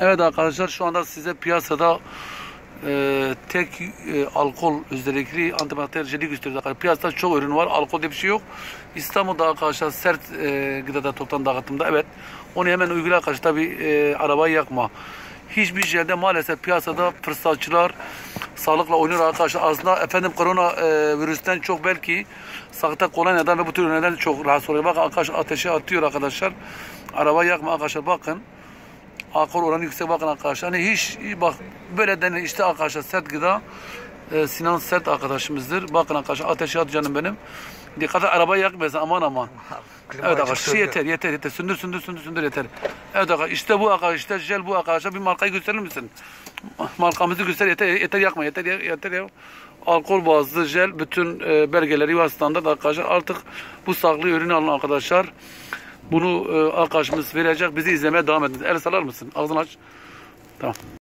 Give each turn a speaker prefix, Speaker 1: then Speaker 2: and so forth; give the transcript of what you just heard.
Speaker 1: Evet arkadaşlar şu anda size piyasada e, tek e, alkol özellikli antibaktericilik gösteriyoruz arkadaşlar. Piyasada çok ürün var. Alkol diye bir şey yok. İstanbul'da arkadaşlar sert e, gıdada toptan dağıtımda evet. Onu hemen uygula arkadaşlar. Tabi e, arabayı yakma. Hiçbir yerde maalesef piyasada fırsatçılar sağlıkla oynuyor arkadaşlar. Aslında efendim korona e, virüsten çok belki sağlıkta kolonyadan ve bu tür ürünlerden çok rahatsız oluyor. Bakın arkadaşlar ateşe atıyor arkadaşlar. Araba yakma arkadaşlar bakın. Alkol oranı yüksek bakın arkadaşlar. Hani hiç bak böyle denir işte arkadaşlar sert gıda e, Sinan Sert arkadaşımızdır. Bakın arkadaşlar ateşe at canım benim. Dikkat et arabayı yakmayasın aman aman. Evet arkadaşlar şey yeter yeter yeter sündür sündür sündür sündür yeter. Evet arkadaşlar işte bu arkadaşlar işte jel bu arkadaşlar bir markayı gösterir misin? Markamızı göster yeter yeter yakma yeter yeter ya. Alkol bazlı jel bütün e, belgeleri var standart arkadaşlar. Artık bu sağlıklı ürünü alın arkadaşlar. Bunu e, arkadaşımız verecek. Bizi izlemeye devam edin. El salar mısın? Ağzını aç. Tamam.